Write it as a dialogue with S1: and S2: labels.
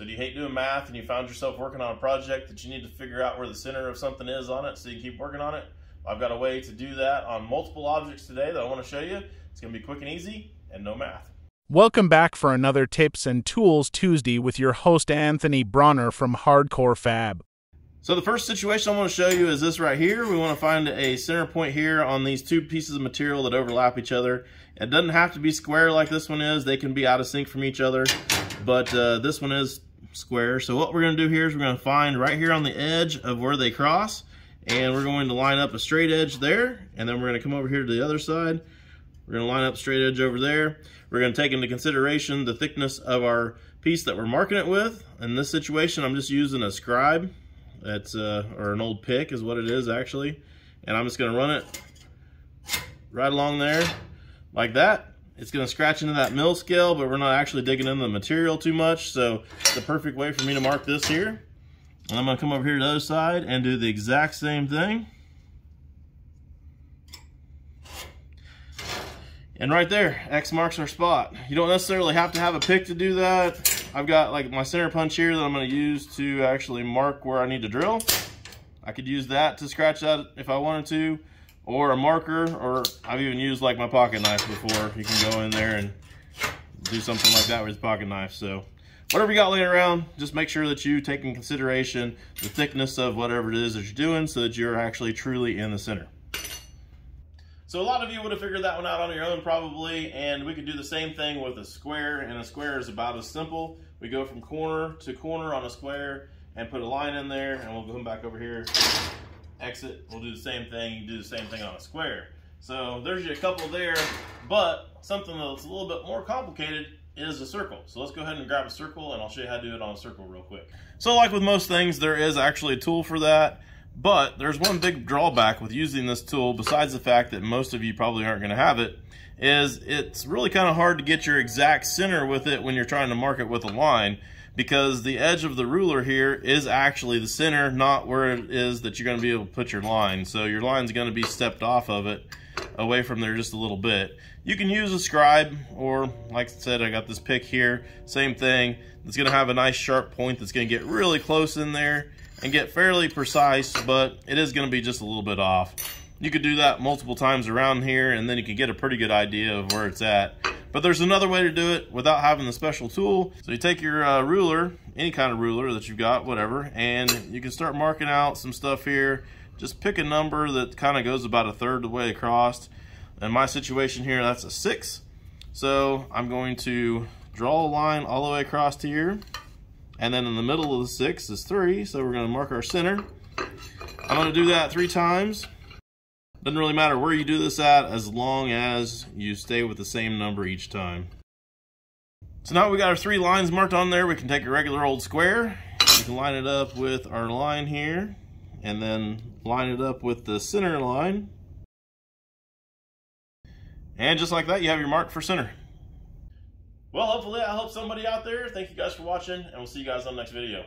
S1: So do you hate doing math and you found yourself working on a project that you need to figure out where the center of something is on it so you can keep working on it? I've got a way to do that on multiple objects today that I want to show you. It's going to be quick and easy and no math.
S2: Welcome back for another Tips and Tools Tuesday with your host Anthony Bronner from Hardcore Fab.
S1: So the first situation I want to show you is this right here. We want to find a center point here on these two pieces of material that overlap each other. It doesn't have to be square like this one is. They can be out of sync from each other, but uh, this one is square. So what we're going to do here is we're going to find right here on the edge of where they cross, and we're going to line up a straight edge there, and then we're going to come over here to the other side. We're going to line up straight edge over there. We're going to take into consideration the thickness of our piece that we're marking it with. In this situation, I'm just using a scribe. That's uh, or an old pick is what it is actually. And I'm just going to run it right along there like that. It's going to scratch into that mill scale, but we're not actually digging into the material too much. So the perfect way for me to mark this here. And I'm going to come over here to the other side and do the exact same thing. And right there, X marks our spot. You don't necessarily have to have a pick to do that. I've got like my center punch here that I'm gonna use to actually mark where I need to drill. I could use that to scratch that if I wanted to, or a marker, or I've even used like my pocket knife before. You can go in there and do something like that with pocket knife. So whatever you got laying around, just make sure that you take in consideration the thickness of whatever it is that you're doing so that you're actually truly in the center. So a lot of you would have figured that one out on your own probably, and we could do the same thing with a square, and a square is about as simple. We go from corner to corner on a square and put a line in there, and we'll come back over here, exit, we'll do the same thing, you do the same thing on a square. So there's a couple there, but something that's a little bit more complicated is a circle. So let's go ahead and grab a circle and I'll show you how to do it on a circle real quick. So like with most things, there is actually a tool for that. But there's one big drawback with using this tool, besides the fact that most of you probably aren't going to have it, is it's really kind of hard to get your exact center with it when you're trying to mark it with a line because the edge of the ruler here is actually the center, not where it is that you're going to be able to put your line. So your line's going to be stepped off of it away from there just a little bit. You can use a scribe or like I said, I got this pick here, same thing. It's going to have a nice sharp point that's going to get really close in there and get fairly precise, but it is going to be just a little bit off. You could do that multiple times around here, and then you could get a pretty good idea of where it's at. But there's another way to do it without having the special tool. So you take your uh, ruler, any kind of ruler that you've got, whatever, and you can start marking out some stuff here. Just pick a number that kind of goes about a third of the way across. In my situation here, that's a six. So I'm going to draw a line all the way across here. And then in the middle of the six is three, so we're gonna mark our center. I'm gonna do that three times. Doesn't really matter where you do this at as long as you stay with the same number each time. So now we got our three lines marked on there. We can take a regular old square. We can line it up with our line here and then line it up with the center line. And just like that, you have your mark for center. Well, hopefully I helped somebody out there. Thank you guys for watching, and we'll see you guys on the next video.